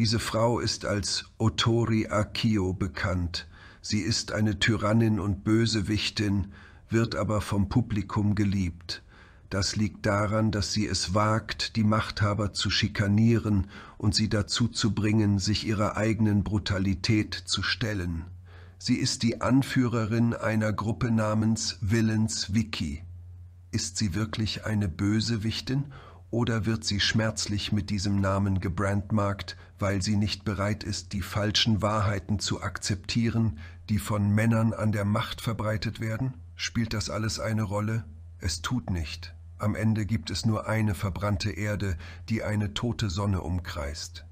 Diese Frau ist als Otori Akio bekannt. Sie ist eine Tyrannin und Bösewichtin, wird aber vom Publikum geliebt. Das liegt daran, dass sie es wagt, die Machthaber zu schikanieren und sie dazu zu bringen, sich ihrer eigenen Brutalität zu stellen. Sie ist die Anführerin einer Gruppe namens Villains Wiki. Ist sie wirklich eine Bösewichtin oder wird sie schmerzlich mit diesem Namen gebrandmarkt, weil sie nicht bereit ist, die falschen Wahrheiten zu akzeptieren, die von Männern an der Macht verbreitet werden? Spielt das alles eine Rolle? Es tut nicht. Am Ende gibt es nur eine verbrannte Erde, die eine tote Sonne umkreist.